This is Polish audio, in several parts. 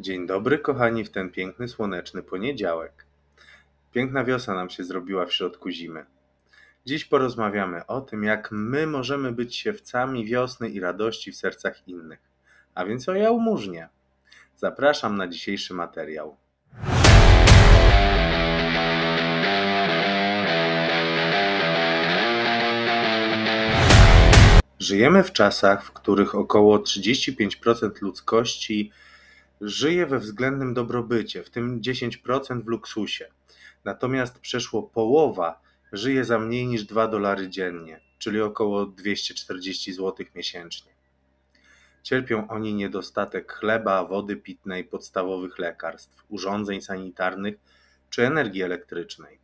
Dzień dobry, kochani, w ten piękny, słoneczny poniedziałek. Piękna wiosna nam się zrobiła w środku zimy. Dziś porozmawiamy o tym, jak my możemy być siewcami wiosny i radości w sercach innych, a więc o jałmużnie. Zapraszam na dzisiejszy materiał. Żyjemy w czasach, w których około 35% ludzkości żyje we względnym dobrobycie, w tym 10% w luksusie. Natomiast przeszło połowa żyje za mniej niż 2 dolary dziennie, czyli około 240 zł miesięcznie. Cierpią oni niedostatek chleba, wody pitnej, podstawowych lekarstw, urządzeń sanitarnych czy energii elektrycznej.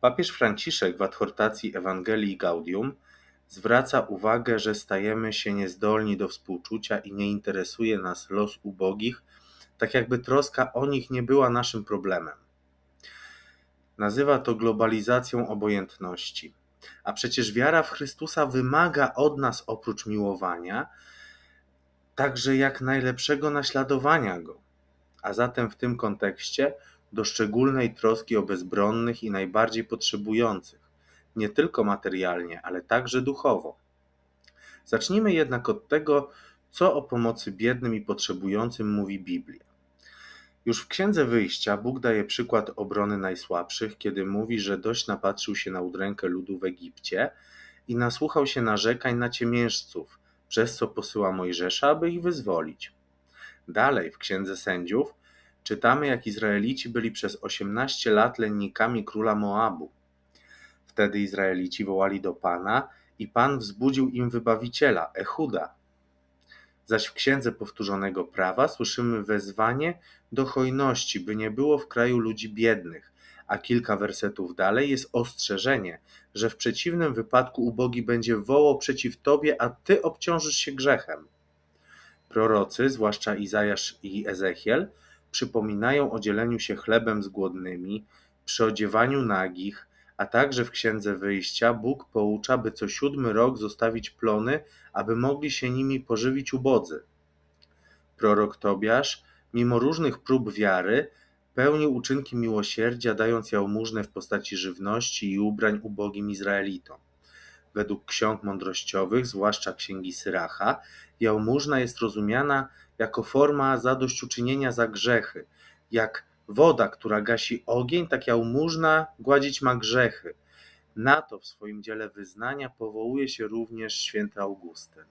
Papież Franciszek w adhortacji Ewangelii Gaudium zwraca uwagę, że stajemy się niezdolni do współczucia i nie interesuje nas los ubogich, tak jakby troska o nich nie była naszym problemem. Nazywa to globalizacją obojętności. A przecież wiara w Chrystusa wymaga od nas oprócz miłowania także jak najlepszego naśladowania Go. A zatem w tym kontekście do szczególnej troski o bezbronnych i najbardziej potrzebujących nie tylko materialnie, ale także duchowo. Zacznijmy jednak od tego, co o pomocy biednym i potrzebującym mówi Biblia. Już w Księdze Wyjścia Bóg daje przykład obrony najsłabszych, kiedy mówi, że dość napatrzył się na udrękę ludu w Egipcie i nasłuchał się narzekań na ciemiężców, przez co posyła Mojżesza, aby ich wyzwolić. Dalej w Księdze Sędziów czytamy, jak Izraelici byli przez 18 lat lennikami króla Moabu. Wtedy Izraelici wołali do Pana i Pan wzbudził im wybawiciela, Echuda. Zaś w Księdze Powtórzonego Prawa słyszymy wezwanie do hojności, by nie było w kraju ludzi biednych, a kilka wersetów dalej jest ostrzeżenie, że w przeciwnym wypadku ubogi będzie wołał przeciw Tobie, a Ty obciążysz się grzechem. Prorocy, zwłaszcza Izajasz i Ezechiel, przypominają o dzieleniu się chlebem z głodnymi, przyodziewaniu nagich, a także w Księdze Wyjścia Bóg poucza, by co siódmy rok zostawić plony, aby mogli się nimi pożywić ubodzy. Prorok Tobiasz, mimo różnych prób wiary, pełnił uczynki miłosierdzia, dając jałmużnę w postaci żywności i ubrań ubogim Izraelitom. Według ksiąg mądrościowych, zwłaszcza księgi Syracha, jałmużna jest rozumiana jako forma zadośćuczynienia za grzechy, jak Woda, która gasi ogień, tak jałmużna gładzić ma grzechy. Na to w swoim dziele wyznania powołuje się również święty Augustyn.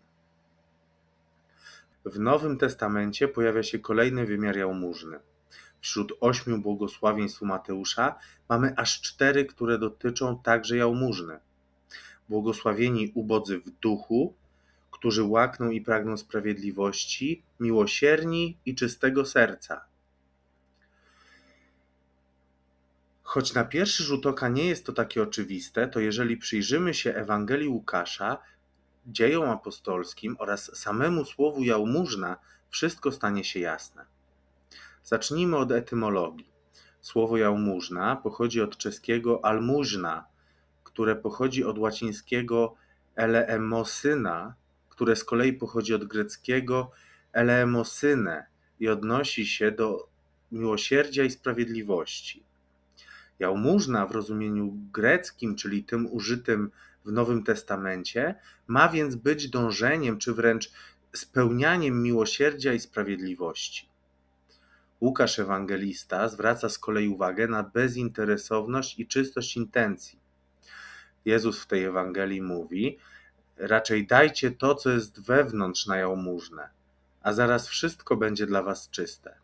W Nowym Testamencie pojawia się kolejny wymiar jałmużny. Wśród ośmiu błogosławieństw Mateusza mamy aż cztery, które dotyczą także jałmużny. Błogosławieni ubodzy w duchu, którzy łakną i pragną sprawiedliwości, miłosierni i czystego serca. Choć na pierwszy rzut oka nie jest to takie oczywiste, to jeżeli przyjrzymy się Ewangelii Łukasza, dziejom apostolskim oraz samemu słowu jałmużna, wszystko stanie się jasne. Zacznijmy od etymologii. Słowo jałmużna pochodzi od czeskiego almużna, które pochodzi od łacińskiego eleemosyna, które z kolei pochodzi od greckiego eleemosyne i odnosi się do miłosierdzia i sprawiedliwości. Jałmużna w rozumieniu greckim, czyli tym użytym w Nowym Testamencie, ma więc być dążeniem, czy wręcz spełnianiem miłosierdzia i sprawiedliwości. Łukasz Ewangelista zwraca z kolei uwagę na bezinteresowność i czystość intencji. Jezus w tej Ewangelii mówi: Raczej dajcie to, co jest wewnątrz na jałmużnę, a zaraz wszystko będzie dla was czyste.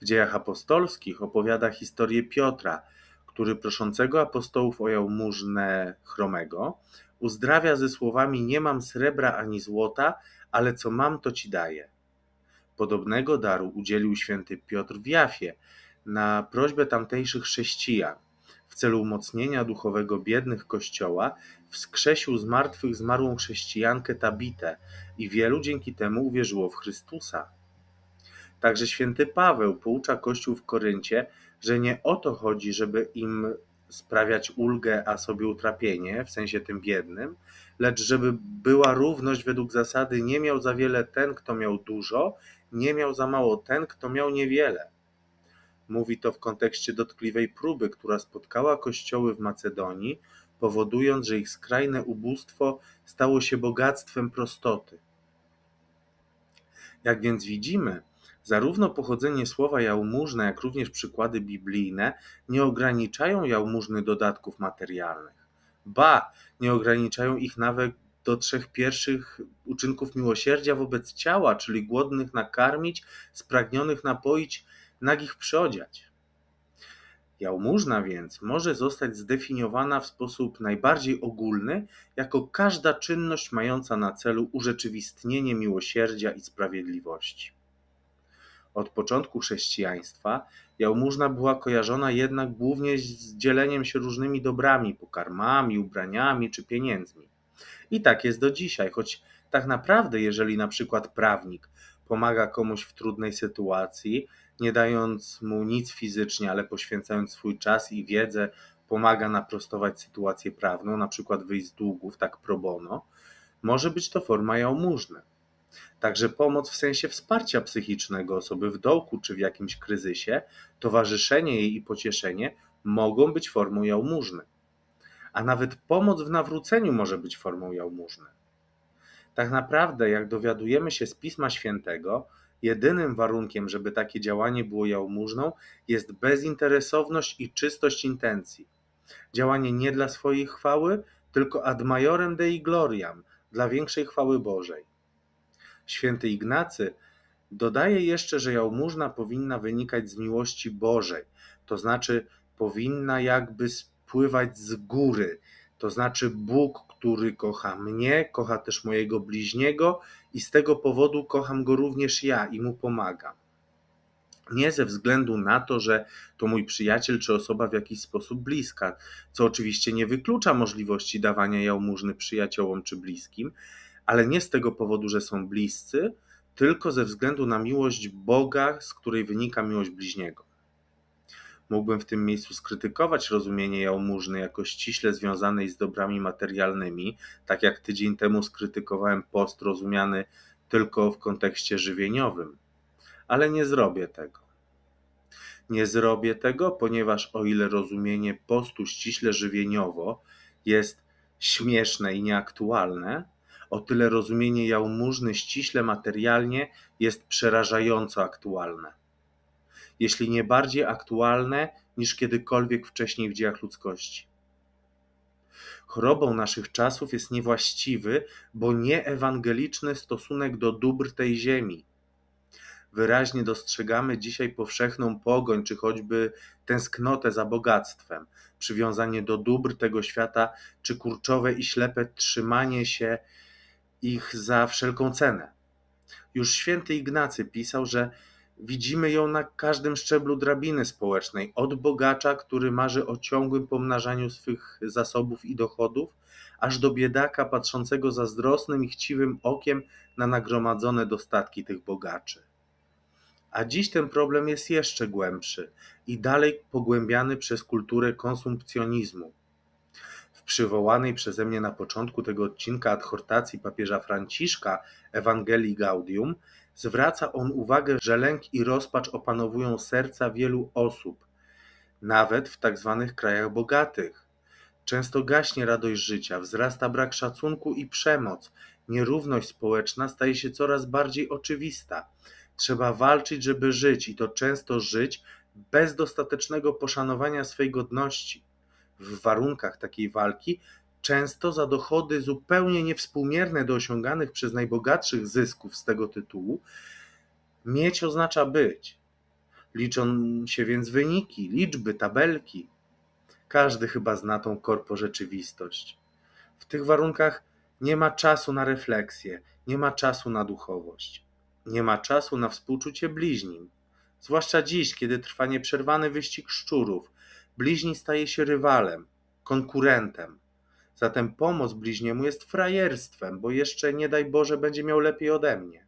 W dziejach apostolskich opowiada historię Piotra, który proszącego apostołów o jałmużnę chromego uzdrawia ze słowami: Nie mam srebra ani złota, ale co mam, to ci daję. Podobnego daru udzielił święty Piotr w Jafie na prośbę tamtejszych chrześcijan. W celu umocnienia duchowego biednych kościoła wskrzesił z martwych zmarłą chrześcijankę Tabitę i wielu dzięki temu uwierzyło w Chrystusa. Także święty Paweł poucza Kościół w Koryncie, że nie o to chodzi, żeby im sprawiać ulgę, a sobie utrapienie, w sensie tym biednym, lecz żeby była równość według zasady nie miał za wiele ten, kto miał dużo, nie miał za mało ten, kto miał niewiele. Mówi to w kontekście dotkliwej próby, która spotkała kościoły w Macedonii, powodując, że ich skrajne ubóstwo stało się bogactwem prostoty. Jak więc widzimy, zarówno pochodzenie słowa jałmużna, jak również przykłady biblijne nie ograniczają jałmużny dodatków materialnych. Ba, nie ograniczają ich nawet do trzech pierwszych uczynków miłosierdzia wobec ciała, czyli głodnych nakarmić, spragnionych napoić, nagich przyodziać. Jałmużna więc może zostać zdefiniowana w sposób najbardziej ogólny jako każda czynność mająca na celu urzeczywistnienie miłosierdzia i sprawiedliwości. Od początku chrześcijaństwa jałmużna była kojarzona jednak głównie z dzieleniem się różnymi dobrami, pokarmami, ubraniami czy pieniędzmi. I tak jest do dzisiaj, choć tak naprawdę, jeżeli na przykład prawnik pomaga komuś w trudnej sytuacji, nie dając mu nic fizycznie, ale poświęcając swój czas i wiedzę, pomaga naprostować sytuację prawną, na przykład wyjść z długów, tak pro bono, może być to forma jałmużny. Także pomoc w sensie wsparcia psychicznego osoby w dołku czy w jakimś kryzysie, towarzyszenie jej i pocieszenie mogą być formą jałmużny. A nawet pomoc w nawróceniu może być formą jałmużny. Tak naprawdę, jak dowiadujemy się z Pisma Świętego, jedynym warunkiem, żeby takie działanie było jałmużną, jest bezinteresowność i czystość intencji. Działanie nie dla swojej chwały, tylko ad majorem dei gloriam, dla większej chwały Bożej. Święty Ignacy dodaje jeszcze, że jałmużna powinna wynikać z miłości Bożej, to znaczy powinna jakby spływać z góry, to znaczy Bóg, który kocha mnie, kocha też mojego bliźniego i z tego powodu kocham go również ja i mu pomagam. Nie ze względu na to, że to mój przyjaciel czy osoba w jakiś sposób bliska, co oczywiście nie wyklucza możliwości dawania jałmużny przyjaciołom czy bliskim, ale nie z tego powodu, że są bliscy, tylko ze względu na miłość Boga, z której wynika miłość bliźniego. Mógłbym w tym miejscu skrytykować rozumienie jałmużny jako ściśle związanej z dobrami materialnymi, tak jak tydzień temu skrytykowałem post rozumiany tylko w kontekście żywieniowym. Ale nie zrobię tego. Nie zrobię tego, ponieważ o ile rozumienie postu ściśle żywieniowo jest śmieszne i nieaktualne, o tyle rozumienie jałmużny ściśle materialnie jest przerażająco aktualne jeśli nie bardziej aktualne niż kiedykolwiek wcześniej w dziejach ludzkości. Chorobą naszych czasów jest niewłaściwy, bo nieewangeliczny stosunek do dóbr tej ziemi. Wyraźnie dostrzegamy dzisiaj powszechną pogoń, czy choćby tęsknotę za bogactwem, przywiązanie do dóbr tego świata, czy kurczowe i ślepe trzymanie się ich za wszelką cenę. Już święty Ignacy pisał, że Widzimy ją na każdym szczeblu drabiny społecznej, od bogacza, który marzy o ciągłym pomnażaniu swych zasobów i dochodów, aż do biedaka patrzącego zazdrosnym i chciwym okiem na nagromadzone dostatki tych bogaczy. A dziś ten problem jest jeszcze głębszy i dalej pogłębiany przez kulturę konsumpcjonizmu. Przywołanej przeze mnie na początku tego odcinka adhortacji papieża Franciszka Ewangelii Gaudium Zwraca on uwagę, że lęk i rozpacz opanowują serca wielu osób, nawet w tak zwanych krajach bogatych. Często gaśnie radość życia, wzrasta brak szacunku i przemoc. Nierówność społeczna staje się coraz bardziej oczywista. Trzeba walczyć, żeby żyć, i to często żyć bez dostatecznego poszanowania swej godności. W warunkach takiej walki często za dochody zupełnie niewspółmierne do osiąganych przez najbogatszych zysków z tego tytułu, mieć oznacza być. Liczą się więc wyniki, liczby, tabelki. Każdy chyba zna tą korpo rzeczywistość. W tych warunkach nie ma czasu na refleksję, nie ma czasu na duchowość, nie ma czasu na współczucie bliźnim. Zwłaszcza dziś, kiedy trwa nieprzerwany wyścig szczurów, bliźni staje się rywalem, konkurentem. Zatem pomoc bliźniemu jest frajerstwem, bo jeszcze nie daj Boże będzie miał lepiej ode mnie.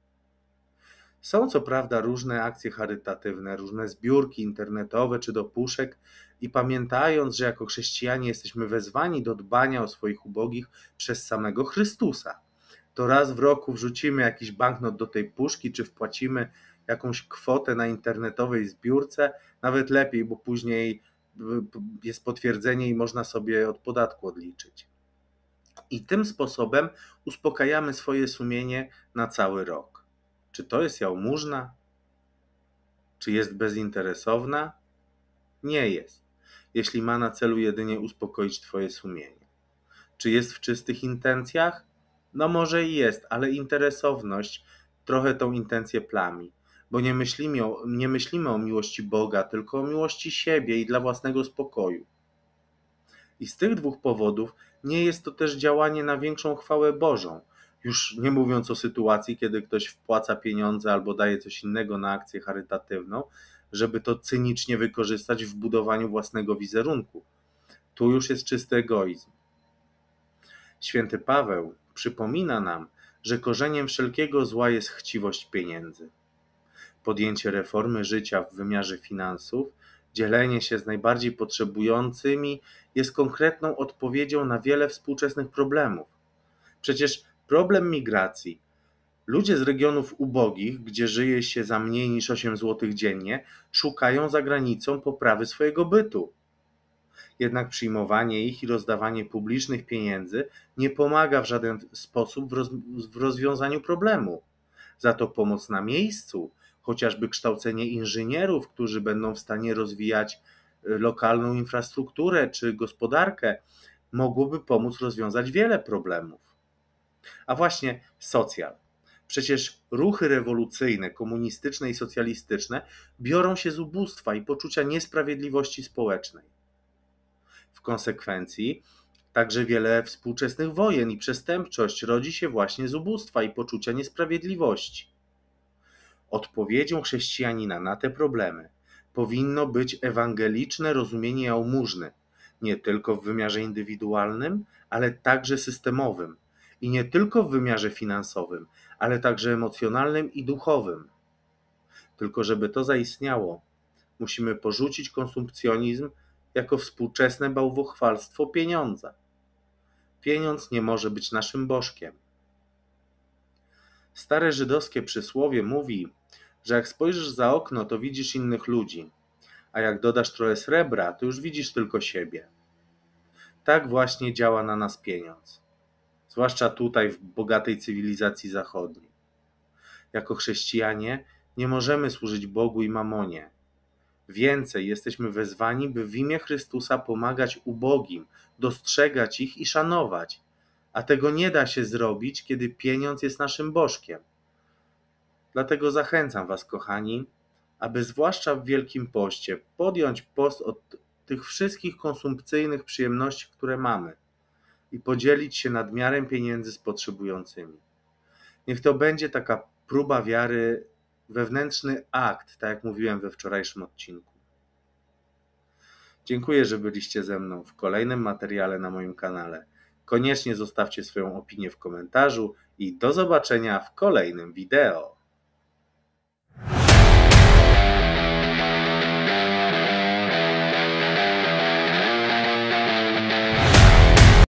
Są co prawda różne akcje charytatywne, różne zbiórki internetowe czy do puszek, i pamiętając, że jako chrześcijanie jesteśmy wezwani do dbania o swoich ubogich przez samego Chrystusa, to raz w roku wrzucimy jakiś banknot do tej puszki, czy wpłacimy jakąś kwotę na internetowej zbiórce, nawet lepiej, bo później jest potwierdzenie i można sobie od podatku odliczyć. I tym sposobem uspokajamy swoje sumienie na cały rok. Czy to jest jałmużna? Czy jest bezinteresowna? Nie jest, jeśli ma na celu jedynie uspokoić Twoje sumienie. Czy jest w czystych intencjach? No może i jest, ale interesowność trochę tą intencję plami, bo nie myślimy, o, nie myślimy o miłości Boga, tylko o miłości siebie i dla własnego spokoju. I z tych dwóch powodów nie jest to też działanie na większą chwałę Bożą. Już nie mówiąc o sytuacji, kiedy ktoś wpłaca pieniądze albo daje coś innego na akcję charytatywną, żeby to cynicznie wykorzystać w budowaniu własnego wizerunku. Tu już jest czysty egoizm. Święty Paweł przypomina nam, że korzeniem wszelkiego zła jest chciwość pieniędzy. Podjęcie reformy życia w wymiarze finansów, dzielenie się z najbardziej potrzebującymi jest konkretną odpowiedzią na wiele współczesnych problemów. Przecież problem migracji, Ludzie z regionów ubogich, gdzie żyje się za mniej niż 8 zł dziennie, szukają za granicą poprawy swojego bytu. Jednak przyjmowanie ich i rozdawanie publicznych pieniędzy nie pomaga w żaden sposób w, roz w rozwiązaniu problemu. Za to pomoc na miejscu, chociażby kształcenie inżynierów, którzy będą w stanie rozwijać y, lokalną infrastrukturę czy gospodarkę, mogłoby pomóc rozwiązać wiele problemów. A właśnie socjal. Przecież ruchy rewolucyjne, komunistyczne i socjalistyczne biorą się z ubóstwa i poczucia niesprawiedliwości społecznej. W konsekwencji także wiele współczesnych wojen i przestępczość rodzi się właśnie z ubóstwa i poczucia niesprawiedliwości. Odpowiedzią chrześcijanina na te problemy powinno być ewangeliczne rozumienie jałmużny, nie tylko w wymiarze indywidualnym, ale także systemowym i nie tylko w wymiarze finansowym, ale także emocjonalnym i duchowym. Tylko żeby to zaistniało, musimy porzucić konsumpcjonizm jako współczesne bałwochwalstwo pieniądza. Pieniądz nie może być naszym bożkiem. Stare żydowskie przysłowie mówi, że jak spojrzysz za okno, to widzisz innych ludzi, a jak dodasz trochę srebra, to już widzisz tylko siebie. Tak właśnie działa na nas pieniądz zwłaszcza tutaj w bogatej cywilizacji zachodniej. Jako chrześcijanie nie możemy służyć Bogu i mamonie. Więcej jesteśmy wezwani, by w imię Chrystusa pomagać ubogim, dostrzegać ich i szanować. A tego nie da się zrobić, kiedy pieniądz jest naszym bożkiem. Dlatego zachęcam Was, kochani, aby zwłaszcza w Wielkim Poście podjąć post od tych wszystkich konsumpcyjnych przyjemności, które mamy i podzielić się nadmiarem pieniędzy z potrzebującymi. Niech to będzie taka próba wiary, wewnętrzny akt, tak jak mówiłem we wczorajszym odcinku. Dziękuję, że byliście ze mną w kolejnym materiale na moim kanale. Koniecznie zostawcie swoją opinię w komentarzu i do zobaczenia w kolejnym wideo.